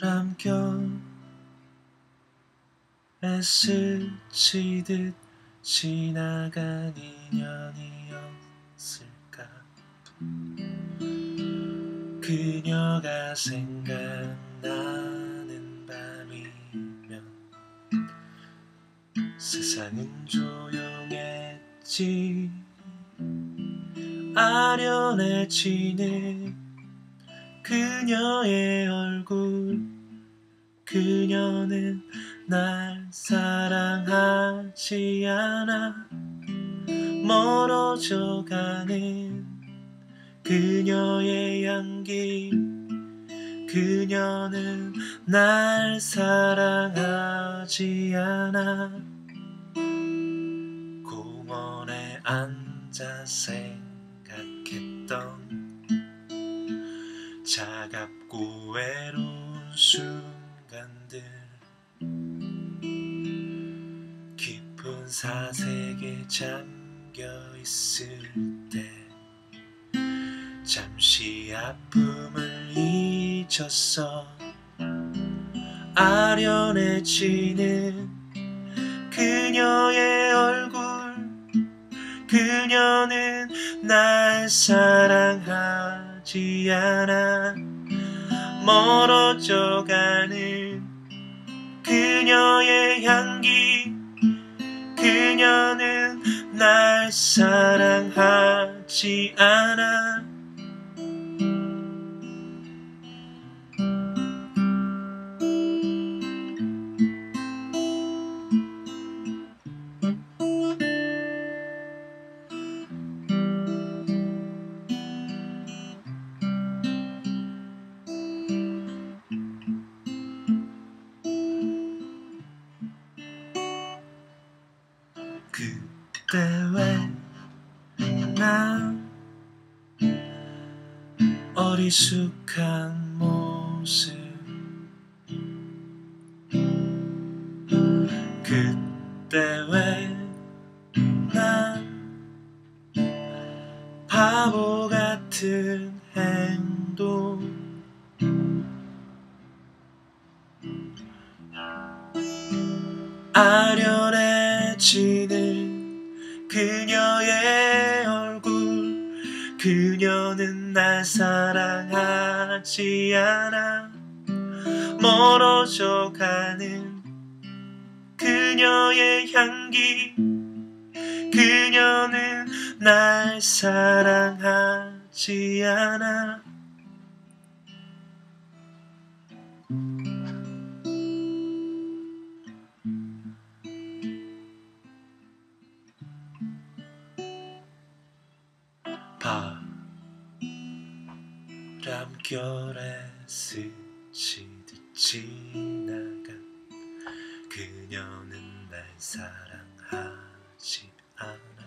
바람결 에 스치듯 지나간 인연이었을까? 그녀가 생각나는 밤이면 세상은 조용했지. 아련해지는 그녀의 얼굴. 그녀는 날 사랑하지 않아 멀어져가는 그녀의 향기 그녀는 날 사랑하지 않아. 공원에 앉아 생각했던 차갑고 외로운 순간들 사색에 잠겨 있을 때 잠시 아픔을 잊었어 아련해지는 그녀의 얼굴 그녀는 날 사랑하지 않아 멀어져 가는 그녀의 향기 그녀는 날 사랑하지 않아 그때 왜나 어리숙한 모습. 그때 왜나 바보 같은 행동. 아련해지는 그녀의 얼굴 그녀는 날 사랑하지 않아. 멀어져 가는 그녀의 향기 그녀는 날 사랑하지 않아 바람결에 스치듯 지나간 그녀는 날 사랑하지 않아